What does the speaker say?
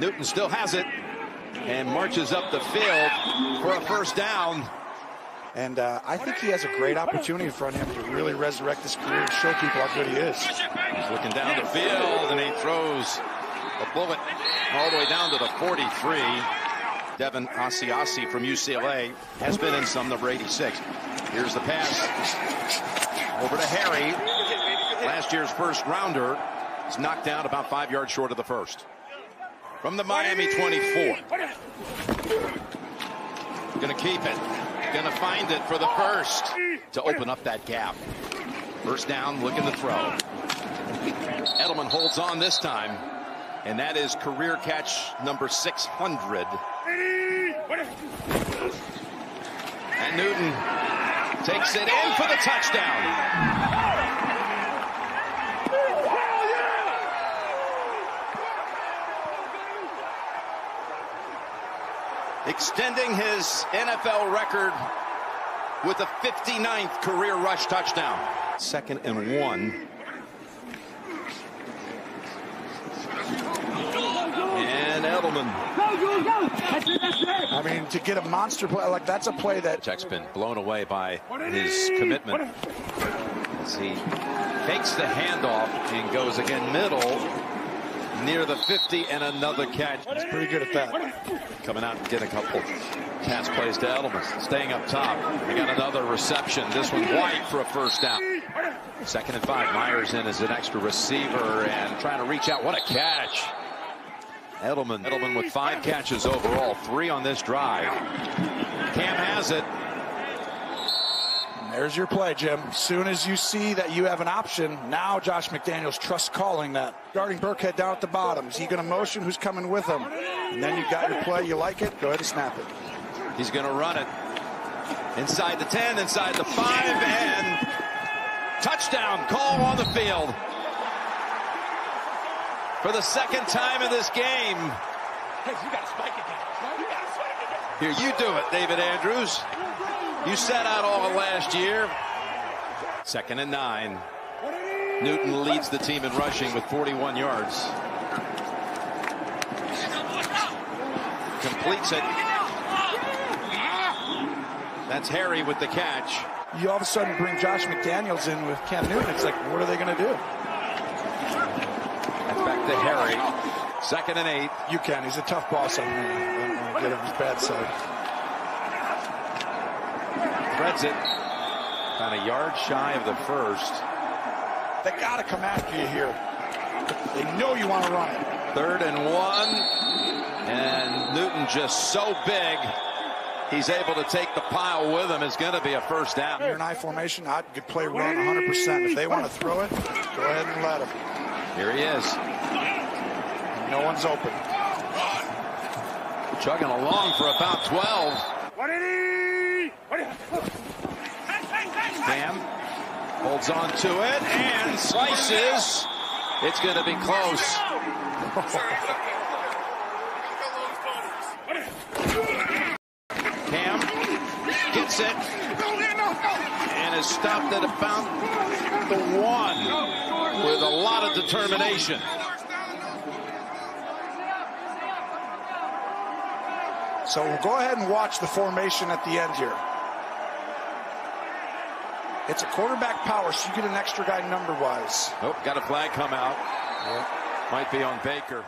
Newton still has it and marches up the field for a first down. And uh, I think he has a great opportunity in front of him to really resurrect his career and show people how good he is. He's looking down the field and he throws a bullet all the way down to the 43. Devin Asiasi from UCLA has been in some number 86. Here's the pass over to Harry. Last year's first rounder is knocked down about five yards short of the first. From the Miami 24. Gonna keep it. Gonna find it for the first to open up that gap. First down, looking to throw. Edelman holds on this time, and that is career catch number 600. And Newton takes it in for the touchdown. Extending his NFL record with a 59th career rush touchdown. Second and one. And Edelman. I mean, to get a monster play, like that's a play that. Check's been blown away by his commitment. As he fakes the handoff and goes again middle near the 50 and another catch. He's pretty good at that. Coming out and get a couple pass plays to Edelman. Staying up top. They got another reception. This one wide for a first down. Second and five. Meyers in as an extra receiver and trying to reach out. What a catch. Edelman. Edelman with five catches overall. Three on this drive. Cam has it. And there's your play, Jim. As soon as you see that you have an option, now Josh McDaniels trusts calling that. Guarding Burkhead down at the bottom. Is he going to motion who's coming with him? And then you've got your play. You like it? Go ahead and snap it. He's going to run it. Inside the 10, inside the 5, and touchdown call on the field. For the second time in this game. Hey, you got to spike it down. You got to spike it. Here, you do it, David Andrews. You sat out all of last year. Second and nine. Newton leads the team in rushing with 41 yards. Completes it. That's Harry with the catch. You all of a sudden bring Josh McDaniels in with Cam Newton. It's like, what are they going to do? That's back to Harry. Second and eight. You can. He's a tough boss on me. I don't get him his bad side. Threads it. About a yard shy of the first. They got to come after you here. They know you want to run it. Third and one. And Newton just so big. He's able to take the pile with him. It's going to be a first down. You're an I formation. I'd play run 100%. If they want to throw it, go ahead and let them. Here he is. No one's open. Chugging along for about 12. Cam holds on to it and slices. It's going to be close. Cam gets it and is stopped at about the one with a lot of determination. So we'll go ahead and watch the formation at the end here. It's a quarterback power, so you get an extra guy number-wise. Oh, got a flag come out. Might be on Baker.